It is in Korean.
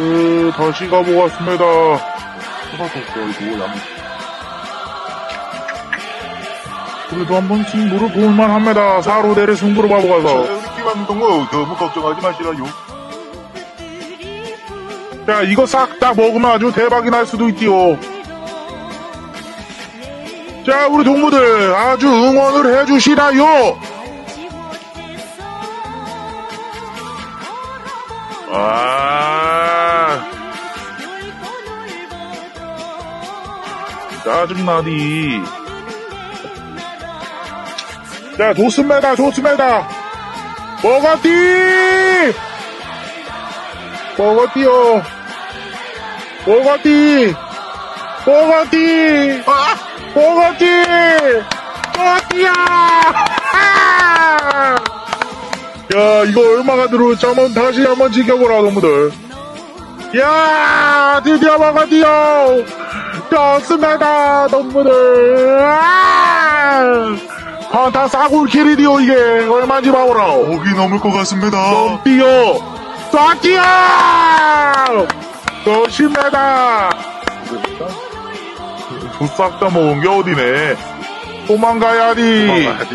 그, 다시 가보겠습니다. 토마토 양 그래도 한번 승부를 볼만 합니다. 4로 대를 승부로. 우리 팀한 동무 너무 걱정하지 마시라요. 자, 이거 싹 다 먹으면 아주 대박이 날 수도 있디요. 자, 우리 동무들 아주 응원을 해주시나요? 아, 짜증나디. 자, 좋습니다, 좋습니다. 먹었디! 먹었디요. 먹었디! 먹었디! 아! 먹었디! 먹었디야! 아! 야, 이거 얼마가 들어올지 한번 다시 한번 지켜보라, 동무들. 야, 드디어 먹었디요! 좋습니다, 동무들. 아! 판타 싸굴킬이디요, 이게. 얼마인지 봐보라. 목이 넘을 것 같습니다. 덤비요! 쏴기요! 조심해다! 싹다 먹은 게 어디네. 도망가야지. 도망가야지.